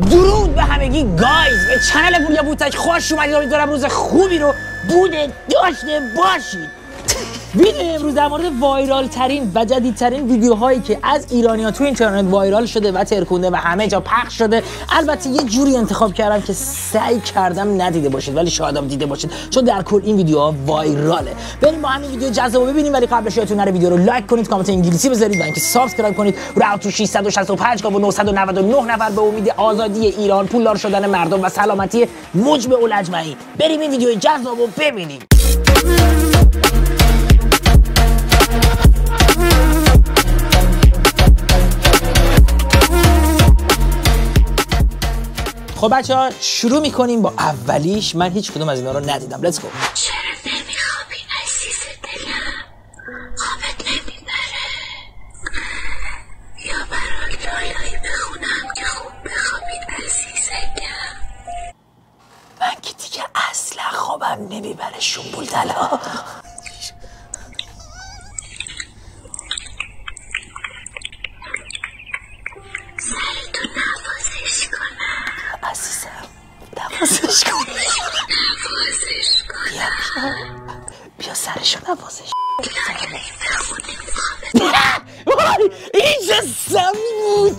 درود به همگی guys به channel پوریا پوتک. خوش اومدید. امیدوارم روز خوبی رو بوده داشته باشید. ویدیو امروز در مورد viral ترین و جدیدترین ویدیوهایی که از ایرانیا تو اینترنت viral شده و ترکونده و همه جا پخش شده؟ البته یه جوری انتخاب کردم که سعی کردم ندیده باشید ولی شاید هم دیده باشید چون در کل این ویدیوها viral ه. بریم با همین ویدیو جذاب ببینیم ولی قبلش یادتون نره ویدیو رو لایک کنید کامنت انگلیسی بذارید و اینکه subscribe کنید. رو تو 665 و 999 نفر به امید آزادی ایران پولدار شدن مردم و سلامتی مجمع الاجمعین بریم این ویدیو جذاب ببینیم. خب بچه ها شروع می‌کنیم با اولیش. من هیچ کدوم از اینا رو ندیدم. لیتس گو وای! این چه سمی بود!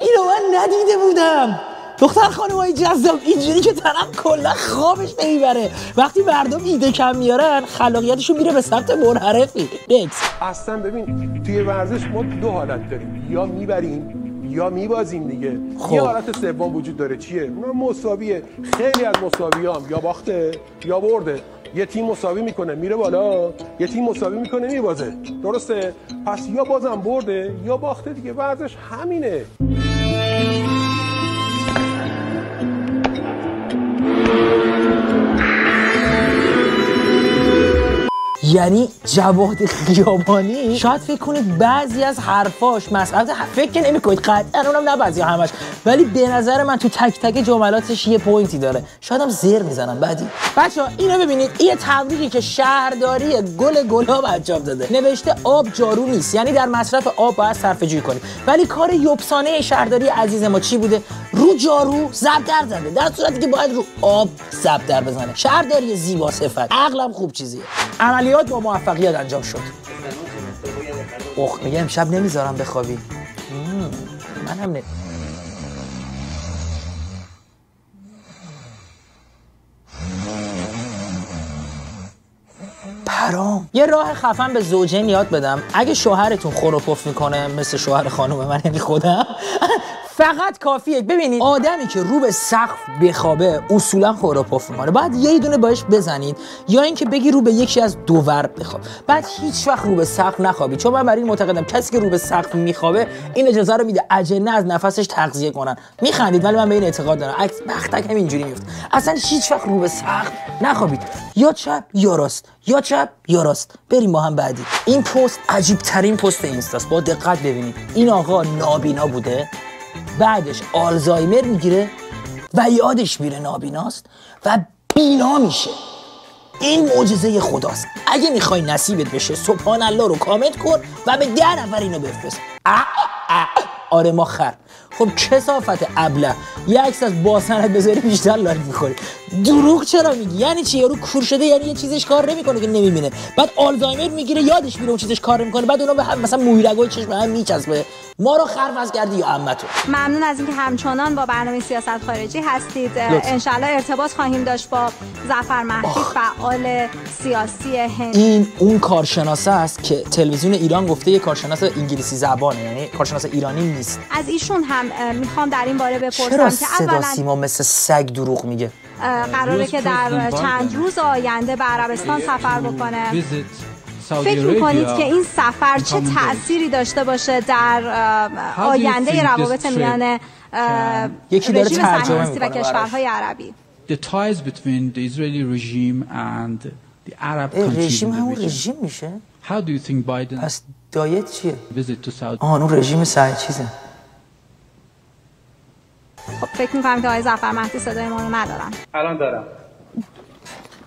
اینو من ندیده بودم! دختر خانم های جذاب اینجوری که طرف کلا خوابش نمی‌بره. وقتی مردم ایده کم میارن خلاقیتشون میره به سمت منحرفی. نکس اصلا ببین توی ورزش ما دو حالت داریم. یا می‌بریم یا میبازیم دیگه. خب. یه حالت سوم وجود داره. چیه؟ اونم مساویه. خیلی از مساویام. یا باخته یا برده. یه تیم مساوی می‌کنه میره بالا. یه تیم مساوی می‌کنه میبازه. درسته؟ پس یا بازم برده یا باخته دیگه ورزش همینه. یعنی جواد خیابانی؟ شاید فکر کنید بعضی از حرفاش مثلا فکر که نمی کنید قطعا اونم نه بعضی همش. ولی به نظر من تو تک تک جملاتش یه پوینتی داره. شاید هم زیر می‌زنم. بعدی. بچه اینو ببینید. یه تبریکی که شهرداری گل گلاب انجام داده. نوشته آب جارو نیست. یعنی در مصرف آب باید صرفه جویی کنیم ولی کار یوبسانه شهرداری عزیز ما چی بوده؟ رو جارو زب در زده. در صورتی که باید رو آب زب در بزنه شهرداری زیبا صفت. عقلم خوب چیزیه. عملیات با موفقیت انجام شد. اخ میگه امشب نمی‌ذارم بخوابی. من هم نه پرام. یه راه خفن به زوجین یاد بدم. اگه شوهرتون خور و پف می‌کنه مثل شوهر خانم من یعنی خودم فقط کافیه. ببینید آدمی که رو به سقف بخوابه اصولا خور و پف می‌کنه بعد یه دونه باش بزنید یا اینکه بگی رو به یکی از دوور بخواب. بعد هیچ وقت رو به سقف نخوابی چون من بر این معتقدم کسی که رو به سقف میخوابه این اجازه رو میده اجنه از نفسش تغذیه کنن. میخندید ولی من به این اعتقاد دارم. عکس بختک هم اینجوری میفته. اصلا هیچ وقت رو به سقف نخوابید. یا چپ یا راست. یا چپ یا راست. بریم با هم بعدی. این پست عجیب ترین پست اینستاست. با دقت ببینید. این آقا نابینا بوده. بعدش آلزایمر می‌گیره و یادش میره نابیناست و بینا میشه. این معجزه خداست. اگه می‌خوای نصیبت بشه سبحان الله رو کامنت کن و به ده نفر اینو بفرست. آره ما خر. خب کسافت ابله؟ یه عکس از باسنت بذاری بیشتر لایک می‌خوری. دروغ چرا میگی؟ یعنی چی؟ یارو کور شده یعنی یه چیزش کار نمی‌کنه که نمی‌بینه. بعد آلزایمر می‌گیره یادش میره اون چیزش کار نمی‌کنه. بعد اونا به هم مثلا مویرگای چشم هم میچسبه. ما رو خرفز کردی یا عمتو؟ ممنون از اینکه همچنان با برنامه سیاست خارجی هستید. انشالله ارتباط خواهیم داشت با زفر مهدی فعال سیاسی هند. این اون کارشناسه است که تلویزیون ایران گفته یه کارشناس انگلیسی زبانه یعنی کارشناس ایرانی نیست. از ایشون هم اه، می‌خوام در این باره چرا بپرسم که صدا اولا سیما مثل سگ دروغ میگه؟ قراره که در چند روز آینده به عربستان سفر بکنه. فکر می‌کنید که این سفر چه تأثیری داشته باشه در آینده روابط میان یکی داره رژیم ترجمه و. کشورهای عربی. The ties between the Israeli regime and the Arab رژیم همون. رژیم میشه؟ How do you think Biden پس دایت چیه؟ visit to Saudi? آن اون رژیم سعی چیزه. خب فکر می‌کنم که آقای زفر مهدی صدای ما رو ندارن الان دارم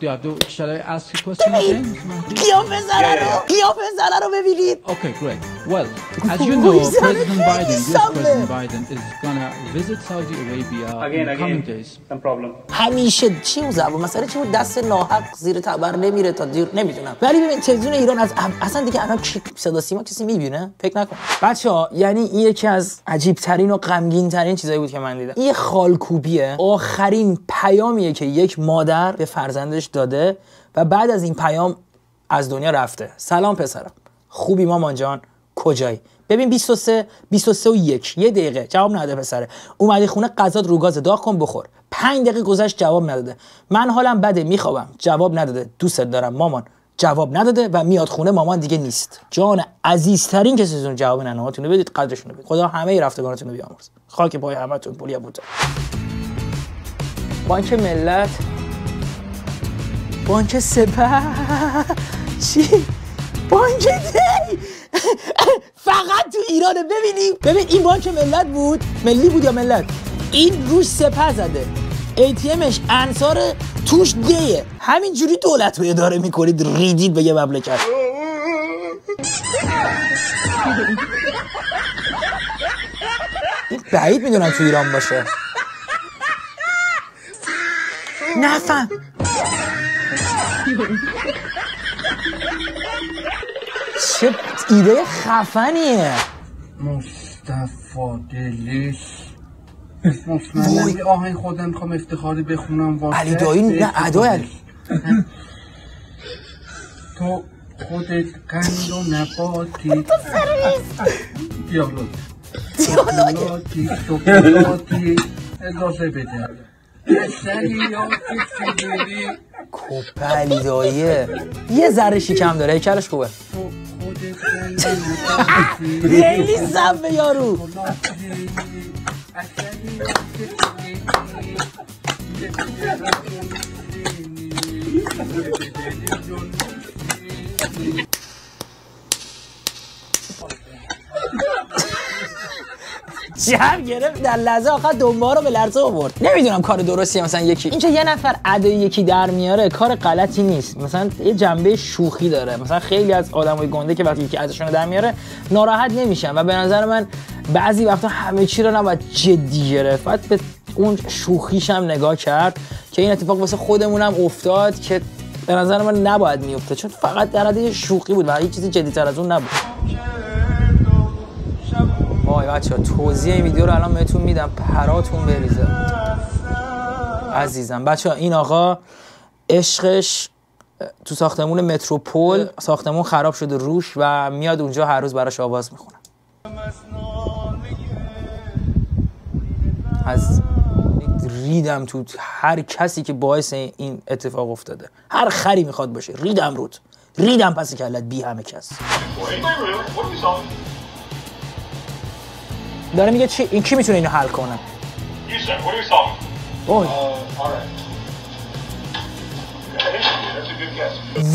you a question again? Mr. Mahdi? قیافه زنه رو قیافه زنه رو ببینید Okay, great. Well, as you know, President Biden, US President Biden is gonna visit Saudi Arabia again, in the coming again, days. some problem. همیشه چی اون زبون مسئله چی بود دست ناحق زیر تبر نمیره تا دیر نمی‌دونم ولی ببین تلویزیون ایران از اصلا دیگه الان صدا سیما کسی می‌بینه فکر نکن بچه ها یعنی این یکی از عجیب ترین و غمگین ترین چیزایی بود که من دیدم. این خالکوبیه آخرین پیامیه که یک مادر به فرزندش داده و بعد از این پیام از دنیا رفته. سلام پسرم. خوبی مامان جان؟ کجایی؟ ببین 23 23 و یک. یه دقیقه. جواب نداده پسره. اومدی خونه غذات رو گاز داغ کن بخور. پنج دقیقه گذشت جواب نداده. من حالم بده میخوابم. جواب نداده. دوست دارم مامان. جواب نداده و میاد خونه مامان دیگه نیست. جان عزیزترین کسیتون جواب ننهاتون رو بدید قدرشون رو بدید. خدا همه رفتگانتون رو بیامرز. خاک پای همتون پولیا بوده بانک ملت. بانک سپه چی؟ بانک دی؟ فقط تو ایرانه ببینیم. ببین این بانک ملت بود؟ ملی بود یا ملت؟ این روش سپه زده. ایتیمش انصار توش دیه. همینجوری دولت رو اداره می‌کنید ریدید به یه مملکت. این بعید می‌دونم تو ایران باشه. نفهم. چه ایده خفنیه. مصطفی دلیش مطمئنم یه آهنگ خودم می‌خوام افتخاری بخونم واسه علی دایی نه ادای علی. تو خودت قند و نباتی. دیالوگ دیالوگی سکراتی اضافه بده. کپه علی داییه. یه ذره شیکم داره هیکلش خوبه. تو خودت قند و نباتی جمع گرفت در لحظه آخر دنبال رو به لرزه آورد. نمی‌دونم کار درستی مثلا یکی. اینجا یه نفر ادای یکی در میاره کار غلطی نیست. مثلا یه جنبه شوخی داره. مثلا خیلی از آدمای گنده که وقتی یکی ازشون در میاره ناراحت نمیشن. و به نظر من بعضی وقتا همه چی رو نباید جدی گرفت. به اون شوخیش هم نگاه کرد که این اتفاق واسه خودمونم افتاد که به نظر من نباید میفته چون فقط در حد شوخی بود و هیچ چیزی جدی‌تر از اون نبود. بچه توضیح این ویدیو رو الان بهتون میدم پراتون بریزه. عزیزم بچه این آقا عشقش تو ساختمون متروپول ساختمون خراب شده روش و میاد اونجا هر روز براش آواز می‌خونه. از ریدم تو هر کسی که باعث این اتفاق افتاده. هر خری می‌خواد باشه. ریدم رود. ریدم پس کلت بی همه کس. داره میگه چی؟ این کی می‌تونه اینو حل کنه؟ اوه.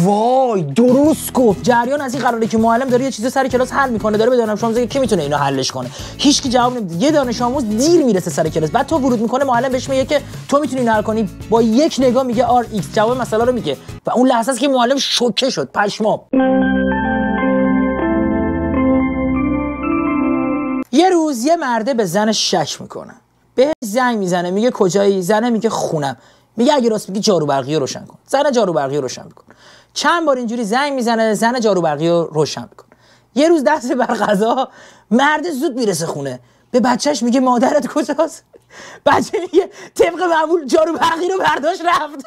وای درست گفت. جریان از این قراره که معلم داره یه چیزی سر کلاس حل می‌کنه. داره به دانش آموزا کی می‌تونه اینو حلش کنه. هیچ کی جواب نمیده. یه دانش آموز دیر می‌رسه سر کلاس. بعد تو ورود می‌کنه معلم بهش میگه که تو می‌تونی اینو حل کنی. با یک نگاه میگه RX. جواب مسئله رو میگه. و اون لحظه است که معلم شوکه شد. پشمام. یه روز یه مرده به زنش شک می‌کنه. به زنگ می‌زنه میگه کجایی؟ زنه میگه خونم. میگه اگه راست میگی جارو برقی رو روشن کن. زن جارو برقی رو روشن میکن چند بار اینجوری زنگ می‌زنه زن جارو برقی رو روشن میکن یه روز دست بر غذا مرد زود می‌رسه خونه. به بچهش میگه مادرت کجاست؟ بچه میگه طبق معمول جارو برقی رو برداشت رفت.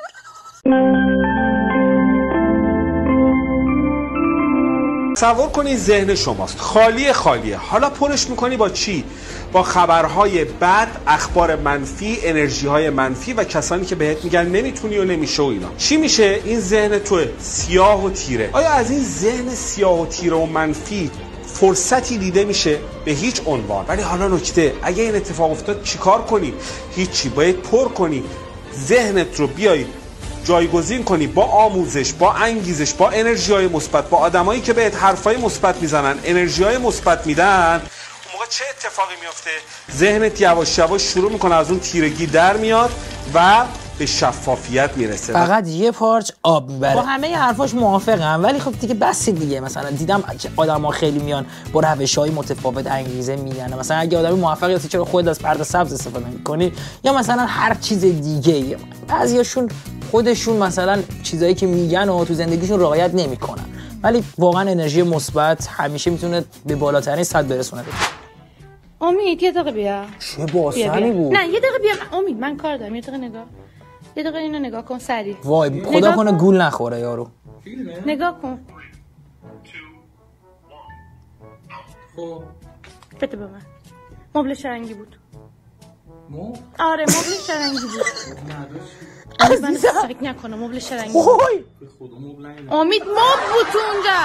تصور کنید ذهن شماست. خالی خالیه. حالا پرش می‌کنی با چی؟ با خبرهای بد اخبار منفی انرژی های منفی و کسانی که بهت میگن نمی‌تونی و نمیشه و اینا. چی میشه؟ این ذهن تو سیاه و تیره. آیا از این ذهن سیاه و تیره و منفی فرصتی دیده میشه؟ به هیچ عنوان. ولی حالا نکته اگه این اتفاق افتاد چیکار کنی؟ هیچی. باید پر کنی. ذهنت رو بیای جایگزین کنی با آموزش با انگیزش با انرژی های مثبت با آدمایی که بهت حرفای مثبت می‌زنن انرژی های مثبت میدن. اون موقع چه اتفاقی میفته ذهنت یواش یواش شروع می‌کنه از اون تیرگی در میاد و به شفافیت می‌رسه. فقط یه پارچ آب می‌بره. با همه حرفاش موافقم ولی خب دیگه بس دیگه. مثلا دیدم آدما خیلی میان با روش های متفاوت انگیزه میدن مثلا اگه آدمی موفقی هستی چرا خودت از پرده سبز استفاده می‌کنی یا مثلا هر چیز دیگه بعضیاشون خودشون مثلا چیزایی که میگن و تو زندگیشون رعایت نمی‌کنن. ولی واقعا انرژی مثبت همیشه می‌تونه به بالاترین سطح برسونه. امید یه دقیقه بیا. چه باسنی بود؟ نه یه دقیقه بیا. امید من کار دارم. یه دقیقه نگاه. یه دقیقه اینو نگاه کن سری وای خدا کنه گول نخوره یارو. نگاه کن. خب بده به من. مبل شرنگی بود. مو آره مبل شرنگی بود. نداشت من فکر مبل شرنگی نیست. امید مب بود تو اونجا.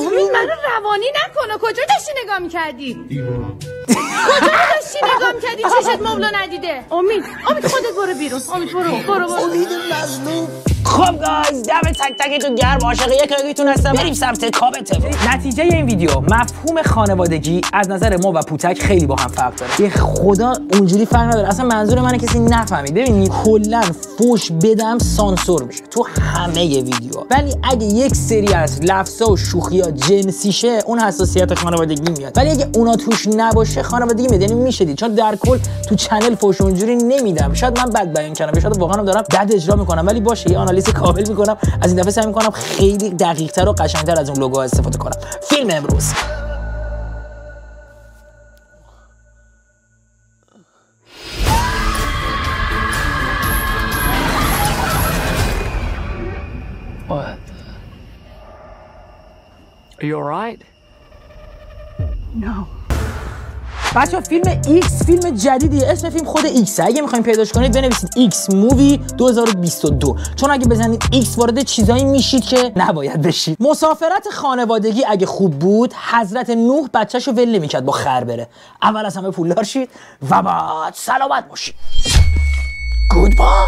امید منو روانی نکنه. کجا داشتی نگاه می‌کردی؟ داشتی نگاه می‌کردی؟ چشت مبلو ندیده. امید امید خودت برو بیرون. امید برو برو برو. امید مظلوم. خب گایز دم تک تکتون گرم عاشق یک هستم. بریم سمت کاب نتیجه این ویدیو مفهوم خانوادگی از نظر ما و پوتک خیلی با هم فرق داره. به خدا اونجوری فرق نداره. اصلا منظور من کسی نفهمید. ببینید کلا فوش بدم سانسور میشه تو همه ویدیو ولی اگه یک سری از لفظا و شوخیا جنسیشه اون حساسیت خانوادگی میاد. ولی اگه اونا توش نباشه خانوادگی میاد. یعنی میشه دید. چون در کل تو چنل فوش اونجوری نمیدم. شاید من بد بیان کردم. شاید واقعا دارم بد اجرا می‌کنم. ولی باشه یه آنالیز کامل می‌کنم. از این دفعه سعی می‌کنم خیلی دقیقتر و قشنگتر از اون لوگو استفاده کنم. فیلم امروز. Are you alright? بچه فیلم X فیلم جدیدی. اسم فیلم خود X اگه می‌خواین پیداش کنید بنویسید X مووی 2022 چون اگه بزنید X وارد چیزایی میشید که نباید بشید. مسافرت خانوادگی اگه خوب بود حضرت نوح بچهشو ول نمی‌کرد با خر بره. اول از همه پولدار شید و بعد سلامت باشید. گودبای